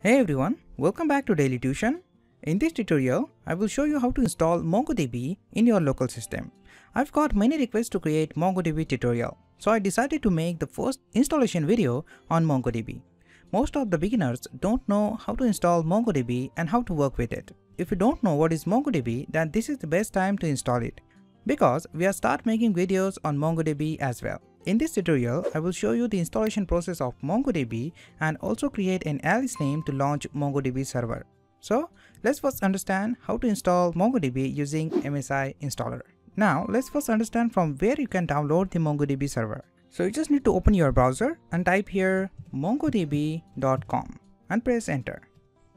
Hey everyone, welcome back to Daily Tuition. In this tutorial, I will show you how to install MongoDB in your local system. I've got many requests to create MongoDB tutorial, so I decided to make the first installation video on MongoDB. Most of the beginners don't know how to install MongoDB and how to work with it. If you don't know what is MongoDB, then this is the best time to install it. Because we are start making videos on MongoDB as well. In this tutorial, I will show you the installation process of MongoDB and also create an alias name to launch MongoDB server. So let's first understand how to install MongoDB using MSI installer. Now let's first understand from where you can download the MongoDB server. So you just need to open your browser and type here mongodb.com and press enter.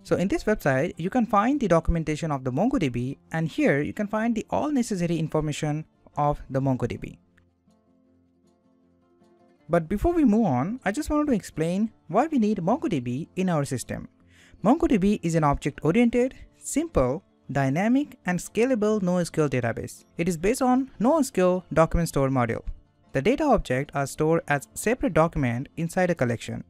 So in this website, you can find the documentation of the MongoDB and here you can find the all necessary information of the MongoDB. But before we move on, I just wanted to explain why we need MongoDB in our system. MongoDB is an object-oriented, simple, dynamic, and scalable NoSQL database. It is based on NoSQL document store module. The data objects are stored as separate document inside a collection,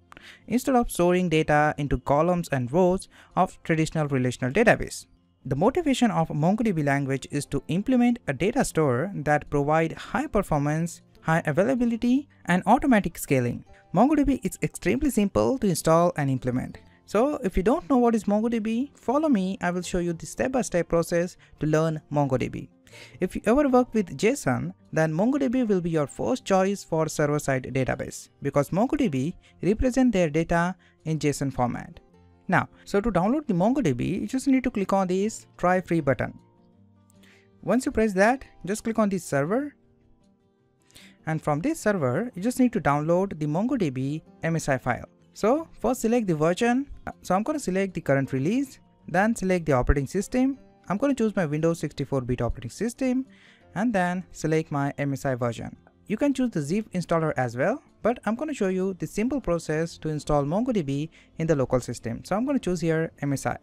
instead of storing data into columns and rows of traditional relational database. The motivation of MongoDB language is to implement a data store that provide high performance high availability, and automatic scaling. MongoDB is extremely simple to install and implement. So if you don't know what is MongoDB, follow me, I will show you the step-by-step -step process to learn MongoDB. If you ever work with JSON, then MongoDB will be your first choice for server-side database because MongoDB represent their data in JSON format. Now, so to download the MongoDB, you just need to click on this try free button. Once you press that, just click on the server and from this server, you just need to download the MongoDB MSI file. So first select the version. So I'm going to select the current release, then select the operating system. I'm going to choose my Windows 64-bit operating system and then select my MSI version. You can choose the zip installer as well, but I'm going to show you the simple process to install MongoDB in the local system. So I'm going to choose here MSI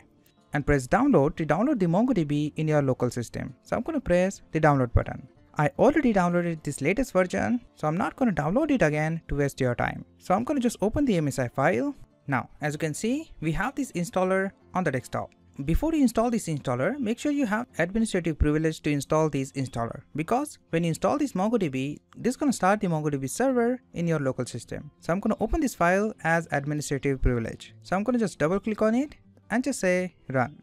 and press download to download the MongoDB in your local system. So I'm going to press the download button. I already downloaded this latest version, so I'm not going to download it again to waste your time. So I'm going to just open the MSI file. Now, as you can see, we have this installer on the desktop. Before you install this installer, make sure you have administrative privilege to install this installer because when you install this MongoDB, this is going to start the MongoDB server in your local system. So I'm going to open this file as administrative privilege. So I'm going to just double click on it and just say run.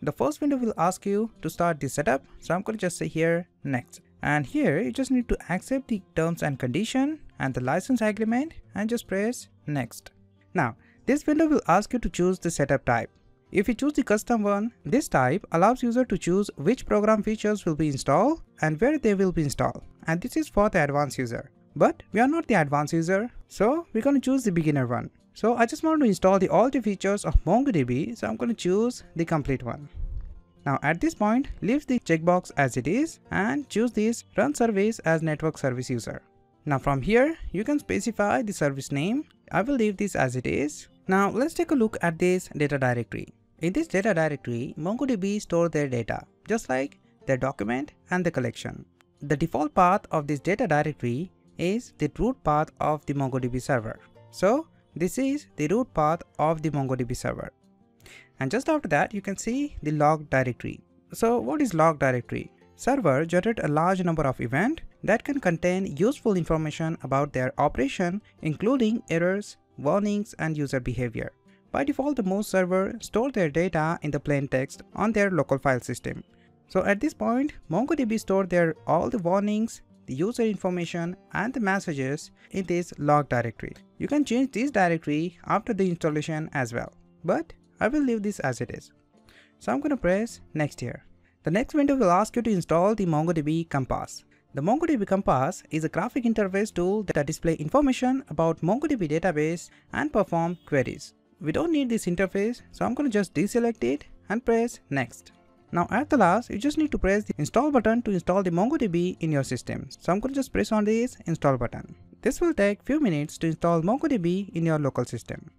The first window will ask you to start the setup. So I'm going to just say here next and here you just need to accept the terms and condition and the license agreement and just press next. Now this window will ask you to choose the setup type. If you choose the custom one, this type allows user to choose which program features will be installed and where they will be installed. And this is for the advanced user. But we are not the advanced user, so we're going to choose the beginner one. So I just want to install the all the features of MongoDB, so I'm going to choose the complete one. Now at this point, leave the checkbox as it is and choose this run service as network service user. Now from here, you can specify the service name. I will leave this as it is. Now let's take a look at this data directory. In this data directory, MongoDB store their data, just like their document and the collection. The default path of this data directory is the root path of the MongoDB server. So this is the root path of the MongoDB server and just after that you can see the log directory. So what is log directory? Server generate a large number of events that can contain useful information about their operation including errors, warnings and user behavior. By default the most server store their data in the plain text on their local file system. So at this point MongoDB store their all the warnings, the user information and the messages in this log directory. You can change this directory after the installation as well. But I will leave this as it is. So I'm going to press next here. The next window will ask you to install the MongoDB Compass. The MongoDB Compass is a graphic interface tool that displays information about MongoDB database and perform queries. We don't need this interface, so I'm going to just deselect it and press next. Now at the last, you just need to press the install button to install the MongoDB in your system. So I'm going to just press on this install button. This will take few minutes to install MongoDB in your local system.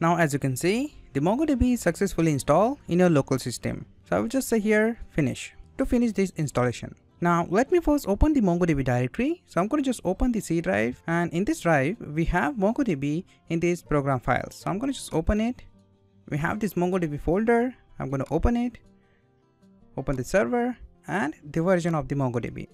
Now as you can see, the MongoDB is successfully installed in your local system. So I will just say here finish to finish this installation. Now let me first open the MongoDB directory. So I'm going to just open the C drive and in this drive we have MongoDB in these program files. So I'm going to just open it. We have this MongoDB folder. I'm going to open it, open the server and the version of the MongoDB.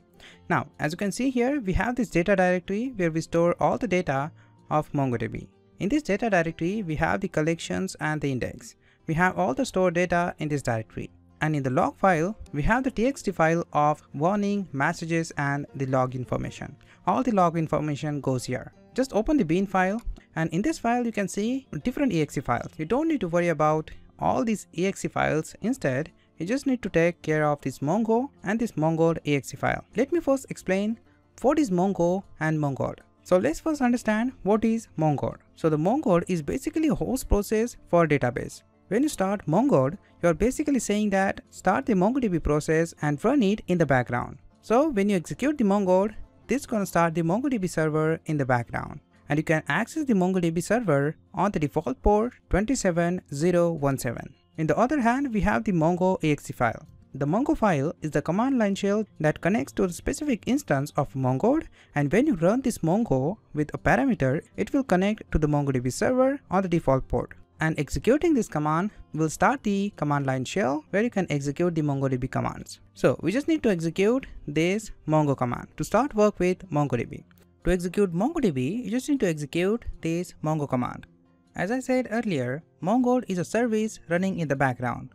Now as you can see here we have this data directory where we store all the data of MongoDB. In this data directory we have the collections and the index. We have all the stored data in this directory and in the log file, we have the txt file of warning, messages and the log information. All the log information goes here. Just open the bin file and in this file you can see different exe files. You don't need to worry about all these exe files. Instead, you just need to take care of this Mongo and this Mongod exe file. Let me first explain what is Mongo and Mongod. So let's first understand what is Mongod. So the Mongod is basically a host process for database. When you start Mongod, you're basically saying that start the MongoDB process and run it in the background. So when you execute the Mongod, this to start the MongoDB server in the background. And you can access the MongoDB server on the default port 27017. In the other hand, we have the Mongo exe file. The Mongo file is the command line shell that connects to a specific instance of Mongod and when you run this Mongo with a parameter, it will connect to the MongoDB server on the default port and executing this command will start the command line shell where you can execute the MongoDB commands. So we just need to execute this Mongo command to start work with MongoDB. To execute MongoDB, you just need to execute this Mongo command. As I said earlier, Mongo is a service running in the background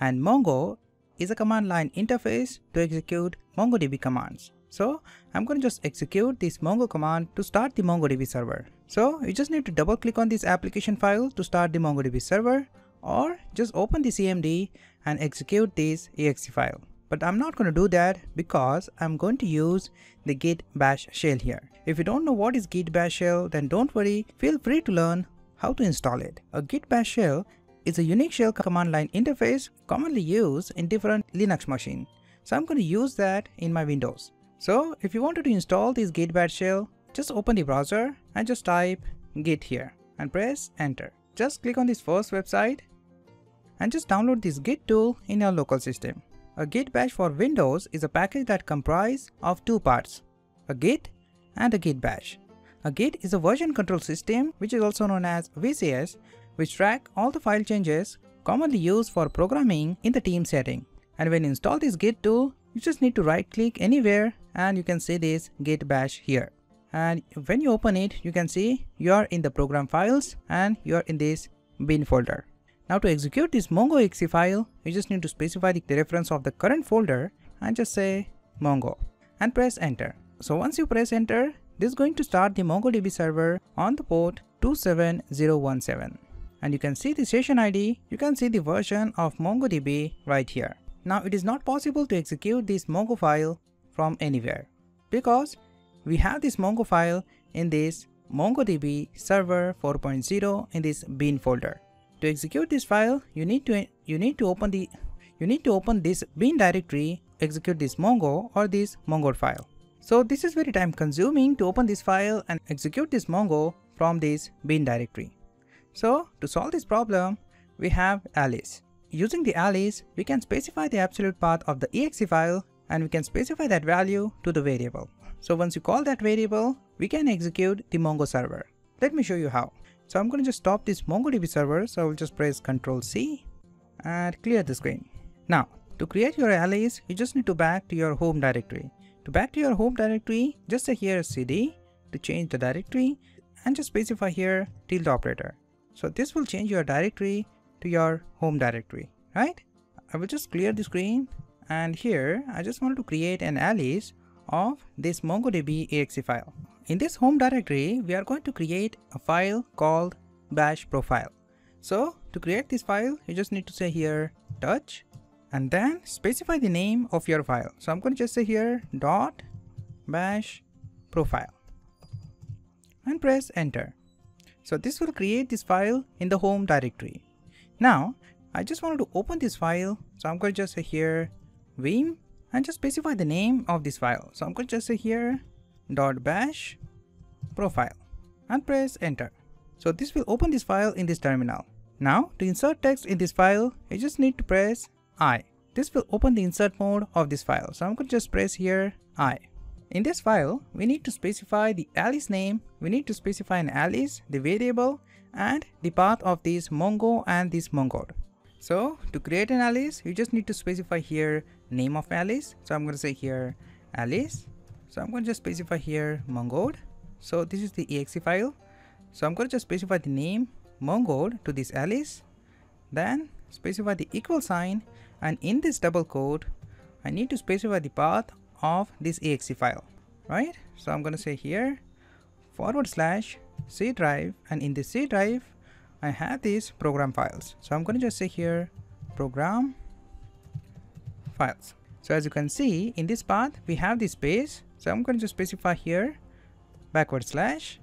and Mongo is a command line interface to execute MongoDB commands. So I'm going to just execute this Mongo command to start the MongoDB server. So you just need to double click on this application file to start the MongoDB server or just open the CMD and execute this exe file. But I'm not going to do that because I'm going to use the git bash shell here. If you don't know what is git bash shell then don't worry, feel free to learn how to install it. A git bash shell is a Unix shell command line interface commonly used in different Linux machines. So I'm going to use that in my Windows. So if you wanted to install this git bash shell, just open the browser and just type git here and press enter. Just click on this first website and just download this git tool in your local system. A git bash for Windows is a package that comprises of two parts, a git and a git bash. A git is a version control system which is also known as VCS which track all the file changes commonly used for programming in the team setting. And when you install this git tool, you just need to right click anywhere and you can see this git bash here. And when you open it you can see you are in the program files and you are in this bin folder. Now to execute this mongo exe file you just need to specify the reference of the current folder and just say mongo and press enter. So once you press enter this is going to start the mongodb server on the port 27017 and you can see the session id you can see the version of mongodb right here now it is not possible to execute this mongo file from anywhere because we have this Mongo file in this MongoDB server 4.0 in this bin folder. To execute this file, you need to you need to open the you need to open this bin directory, execute this Mongo or this Mongo file. So this is very time consuming to open this file and execute this Mongo from this bin directory. So to solve this problem, we have alias. Using the alias, we can specify the absolute path of the exe file and we can specify that value to the variable. So once you call that variable, we can execute the Mongo server. Let me show you how. So I'm going to just stop this MongoDB server. So I will just press Ctrl C and clear the screen. Now to create your alias, you just need to back to your home directory. To back to your home directory, just say here cd to change the directory and just specify here tilde operator. So this will change your directory to your home directory, right? I will just clear the screen and here I just want to create an alias of this MongoDB exe file. In this home directory, we are going to create a file called bash profile. So to create this file, you just need to say here touch and then specify the name of your file. So I'm going to just say here dot bash profile and press enter. So this will create this file in the home directory. Now I just wanted to open this file. So I'm going to just say here vim and just specify the name of this file. So I'm going to just say here dot bash profile and press enter. So this will open this file in this terminal. Now to insert text in this file, you just need to press I. this will open the insert mode of this file. So I'm going to just press here I. In this file, we need to specify the alias name, we need to specify an alias, the variable, and the path of this Mongo and this Mongod. So to create an alias, you just need to specify here name of alias. So I'm going to say here alias. So I'm going to just specify here Mongod. So this is the exe file. So I'm going to just specify the name Mongod to this alias. Then specify the equal sign and in this double quote, I need to specify the path of this exe file, right? So I'm going to say here forward slash C drive and in the C drive, I have these program files. So I'm going to just say here program files. So as you can see in this path, we have this space. So I'm going to just specify here backward slash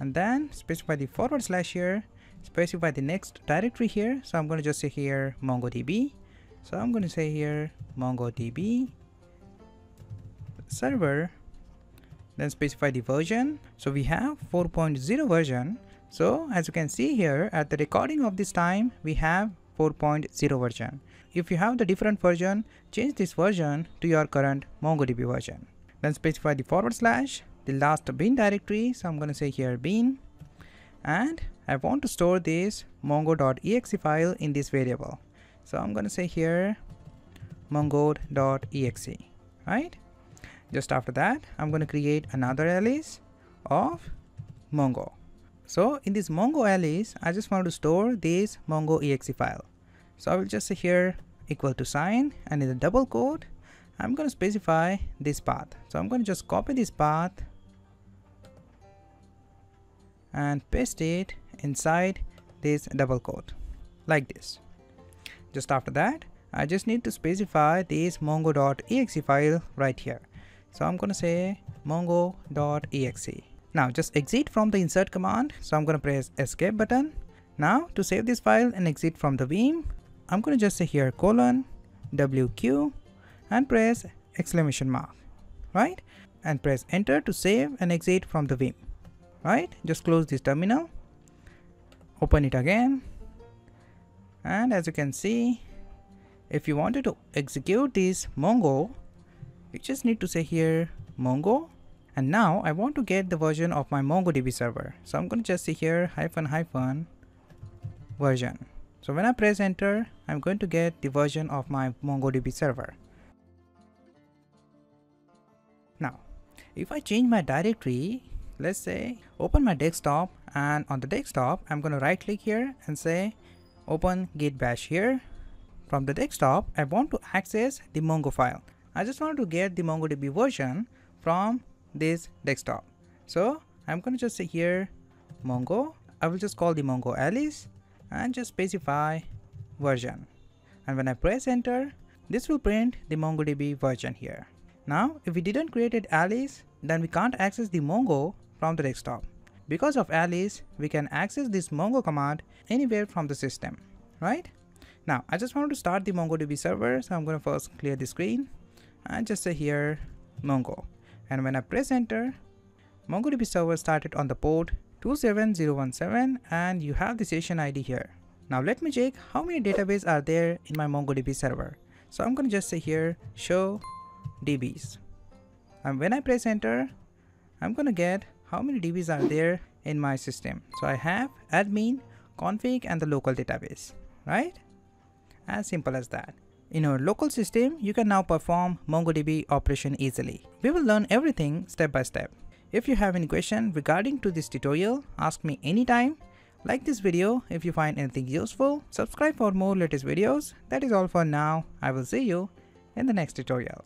and then specify the forward slash here specify the next directory here so i'm going to just say here mongodb so i'm going to say here mongodb server then specify the version. So we have 4.0 version. So as you can see here at the recording of this time we have 4.0 version. If you have the different version change this version to your current mongodb version. Then specify the forward slash the last bin directory. So i'm going to say here bin. And i want to store this mongo.exe file in this variable. So i'm going to say here mongo.exe right just after that i'm going to create another alias of mongo. So in this mongo alias i just want to store this mongo exe file. So i will just say here equal to sign and in the double quote i'm going to specify this path. So i'm going to just copy this path and paste it inside this double quote like this. Just after that I just need to specify this mongo.exe file right here so I'm gonna say mongo.exe. Now just exit from the insert command. So I'm gonna press escape button. Now to save this file and exit from the Vim, I'm gonna just say here colon WQ and press exclamation mark, right? And press enter to save and exit from the Vim, right? Just close this terminal, open it again. And as you can see, if you wanted to execute this Mongo, you just need to say here mongo and now I want to get the version of my MongoDB server. So I'm going to just say here hyphen hyphen version. So when I press enter, I'm going to get the version of my MongoDB server. Now, if I change my directory, let's say open my desktop and on the desktop, I'm going to right click here and say open git bash here. From the desktop, I want to access the Mongo file. I just want to get the MongoDB version from this desktop. So I'm going to just say here Mongo. I will just call the Mongo alias and just specify version. And when I press enter, this will print the MongoDB version here. Now, if we didn't create alias, then we can't access the Mongo from the desktop. Because of alias, we can access this Mongo command anywhere from the system, right? Now, I just want to start the MongoDB server, so I'm going to first clear the screen and just say here Mongo. And when I press enter, MongoDB server started on the port 27017 and you have the session ID here. Now let me check how many database are there in my MongoDB server. So I'm going to just say here show DBs. And when I press enter, I'm going to get how many DBs are there in my system. So I have admin, config and the local database, right? As simple as that. In our local system, you can now perform MongoDB operation easily. We will learn everything step by step. If you have any question regarding to this tutorial, ask me anytime. Like this video if you find anything useful, subscribe for more latest videos. That is all for now. I will see you in the next tutorial.